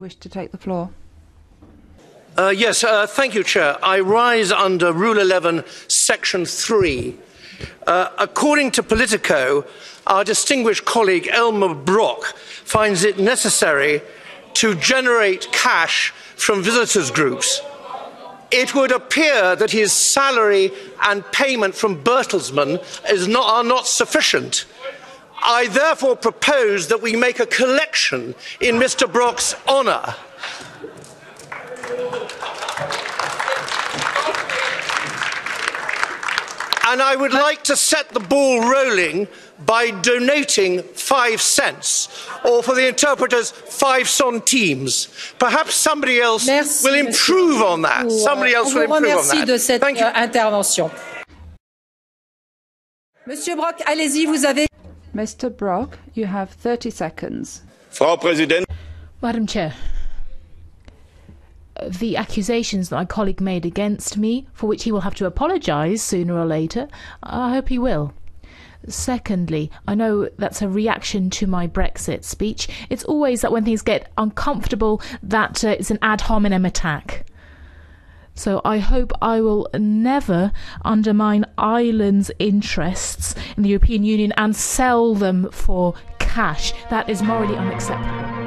wish to take the floor? Uh, yes, uh, thank you, Chair. I rise under Rule 11, Section 3. Uh, according to Politico, our distinguished colleague Elmar Brok finds it necessary to generate cash from visitors' groups. It would appear that his salary and payment from Bertelsmann not, are not sufficient. I therefore propose that we make a collection in Mr. Brok's honour. And I would like to set the ball rolling by donating five cents, or for the interpreters, five centimes. Perhaps somebody else Merci, will improve on that. Somebody else will improve on that. de cette Thank you. euh, intervention. Monsieur Brok, allez-y, vous avez. Mr. Brok, you have 30 seconds. Frau Präsidentin! Madam Chair, the accusations that my colleague made against me, for which he will have to apologise sooner or later, I hope he will. Secondly, I know that's a reaction to my Brexit speech. It's always that when things get uncomfortable, that uh, it's an ad hominem attack. So I hope I will never undermine Ireland's interests in the European Union and sell them for cash. That is morally unacceptable.